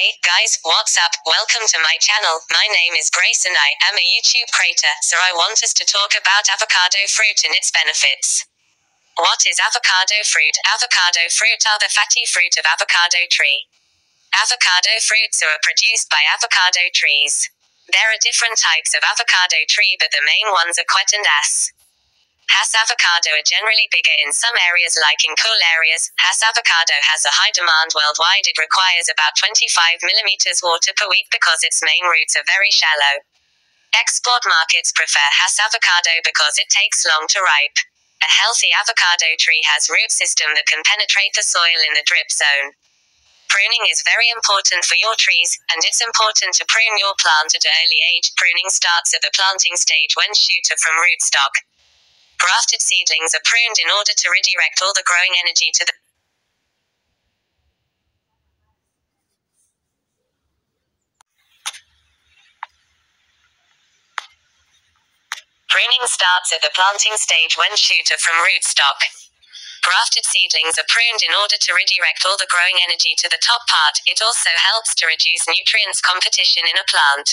Hey guys, what's up? Welcome to my channel. My name is Grace and I am a YouTube creator, so I want us to talk about avocado fruit and its benefits. What is avocado fruit? Avocado fruit are the fatty fruit of avocado tree. Avocado fruits are produced by avocado trees. There are different types of avocado tree, but the main ones are Quet and. Hass avocado are generally bigger in some areas like in cool areas. Hass avocado has a high demand worldwide. It requires about 25 millimeters water per week because its main roots are very shallow. Export markets prefer Hass avocado because it takes long to ripe. A healthy avocado tree has root system that can penetrate the soil in the drip zone. Pruning is very important for your trees, and it's important to prune your plant at an early age. Pruning starts at the planting stage when shoot are from rootstock. Grafted seedlings are pruned in order to redirect all the growing energy to the Pruning starts at the planting stage when shoot are from rootstock. Grafted seedlings are pruned in order to redirect all the growing energy to the top part. It also helps to reduce nutrients competition in a plant.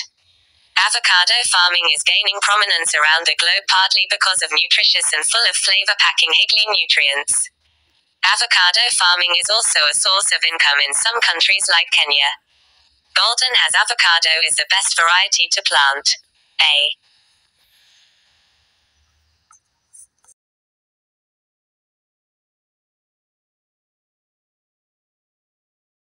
Avocado farming is gaining prominence around the globe partly because of nutritious and full of flavor packing higgly nutrients. Avocado farming is also a source of income in some countries like Kenya. Golden Hass avocado is the best variety to plant. A.